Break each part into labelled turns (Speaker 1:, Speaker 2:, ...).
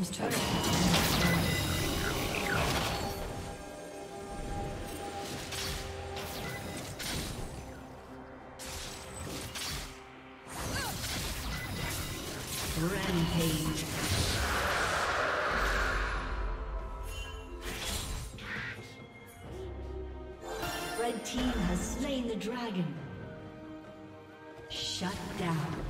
Speaker 1: Team's turret Rampage. Red team has slain the dragon. Shut down.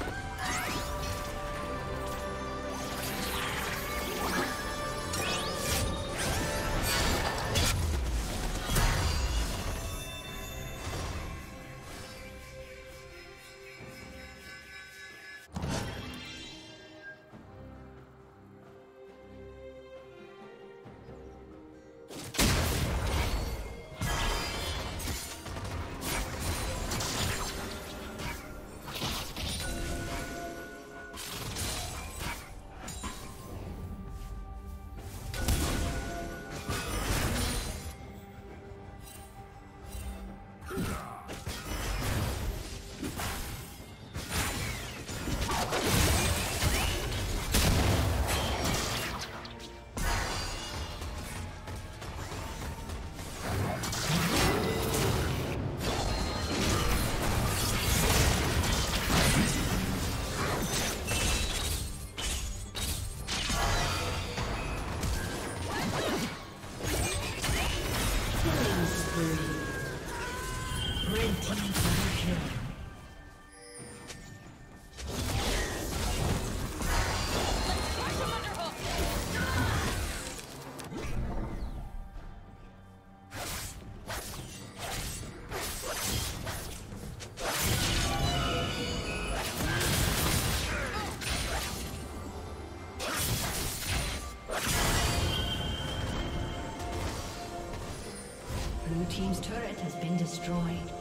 Speaker 1: Destroyed.